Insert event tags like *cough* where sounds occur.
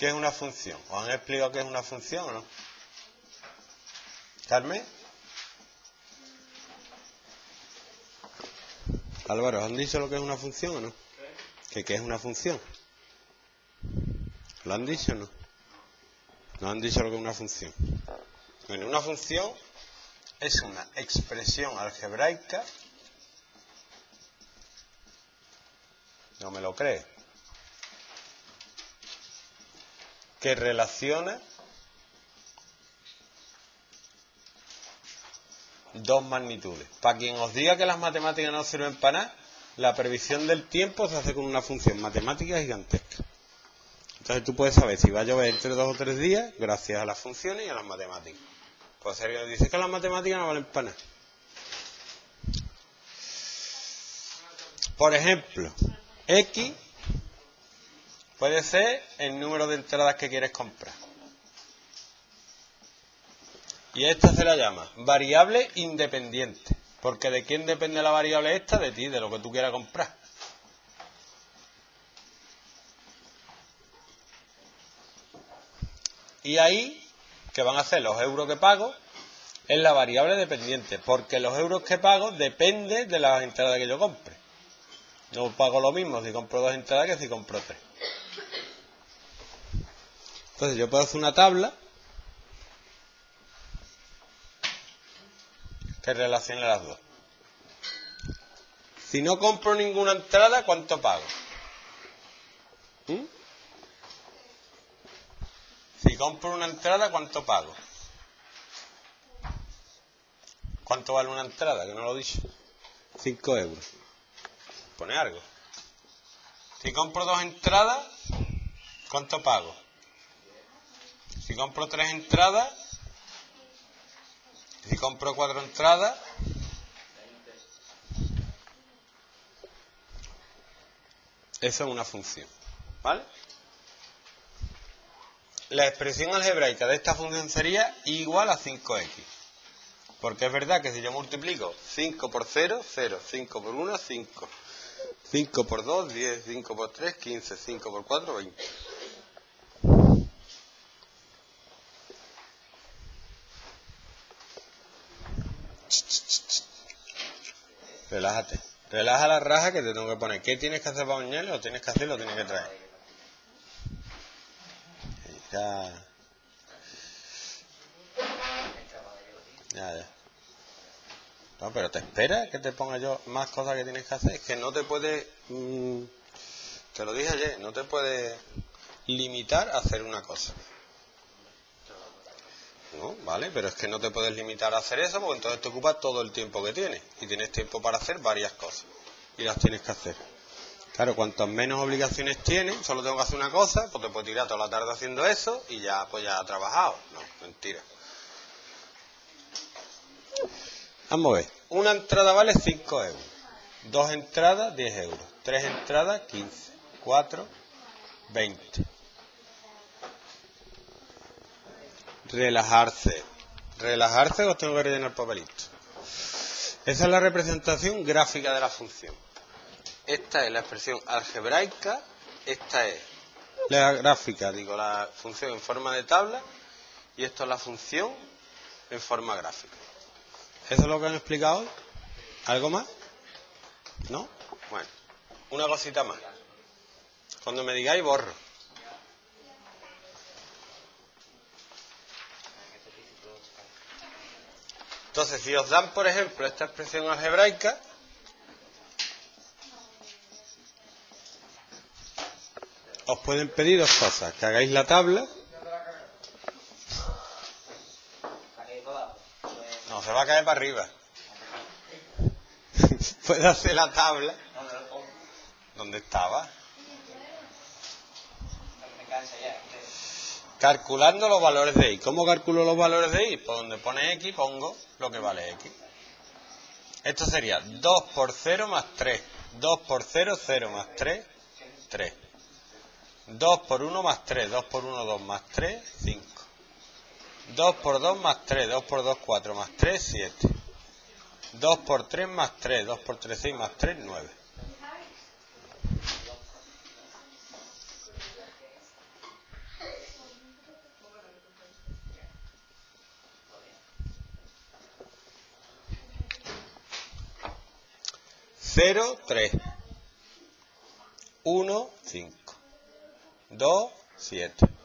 ¿Qué es una función? ¿Os han explicado qué es una función o no? ¿Carmen? Álvaro, ¿os han dicho lo que es una función o no? ¿Que qué es una función? ¿Lo han dicho o no? ¿No han dicho lo que es una función? Bueno, una función es una expresión algebraica. No me lo cree. Que relaciona dos magnitudes. Para quien os diga que las matemáticas no sirven para nada, la previsión del tiempo se hace con una función matemática gigantesca. Entonces tú puedes saber si va a llover entre dos o tres días gracias a las funciones y a las matemáticas. Pues serio, dice que las matemáticas no valen para nada. Por ejemplo, X puede ser el número de entradas que quieres comprar. Y esta se la llama variable independiente. Porque ¿de quién depende la variable esta? De ti, de lo que tú quieras comprar. Y ahí, ¿qué van a hacer? Los euros que pago es la variable dependiente, porque los euros que pago depende de las entradas que yo compre. No pago lo mismo si compro dos entradas que si compro tres. Entonces yo puedo hacer una tabla que relacione las dos. Si no compro ninguna entrada, ¿cuánto pago? ¿Mm? Si compro una entrada, ¿cuánto pago? ¿Cuánto vale una entrada? Que no lo he dicho. 5 euros. Pone algo. Si compro dos entradas, ¿cuánto pago? Si compro tres entradas, si compro cuatro entradas, eso es una función. ¿Vale? La expresión algebraica de esta función sería igual a 5x. Porque es verdad que si yo multiplico 5 por 0, 0, 5 por 1, 5, 5 por 2, 10, 5 por 3, 15, 5 por 4, 20. Relájate. Relaja la raja que te tengo que poner. ¿Qué tienes que hacer para mañana? Lo tienes que hacer, lo tienes que traer. Ya. Ya, ya. No, pero te espera que te ponga yo más cosas que tienes que hacer. Es que no te puede. Mmm, te lo dije ayer, no te puede limitar a hacer una cosa. ¿No? ¿Vale? Pero es que no te puedes limitar a hacer eso porque entonces te ocupa todo el tiempo que tienes y tienes tiempo para hacer varias cosas y las tienes que hacer. Claro, cuantas menos obligaciones tienes, solo tengo que hacer una cosa, pues te puedo tirar toda la tarde haciendo eso y ya pues ya ha trabajado. No, mentira. Vamos a ver. Una entrada vale 5 euros. Dos entradas, 10 euros. Tres entradas, 15. Cuatro, 20. Relajarse. Relajarse os tengo que rellenar papelito. Esa es la representación gráfica de la función. Esta es la expresión algebraica. Esta es la gráfica, digo, la función en forma de tabla. Y esto es la función en forma gráfica. ¿Eso es lo que han explicado hoy? ¿Algo más? ¿No? Bueno, una cosita más. Cuando me digáis, borro. Entonces, si os dan, por ejemplo, esta expresión algebraica, os pueden pedir dos cosas. Que hagáis la tabla. No, se va a caer para arriba. *laughs* Puede hacer la tabla. ¿Dónde estaba? Calculando los valores de y. ¿Cómo calculo los valores de y? Pues donde pone x pongo lo que vale x. Esto sería 2 por 0 más 3. 2 por 0, 0 más 3, 3. 2 por 1 más 3. 2 por 1, 2 más 3, 5. 2 por 2 más 3. 2 por 2, 4 más 3, 7. 2 por 3 más 3. 2 por 3, 6 más 3, 9. 0, 3. 1, 5. 2, 7.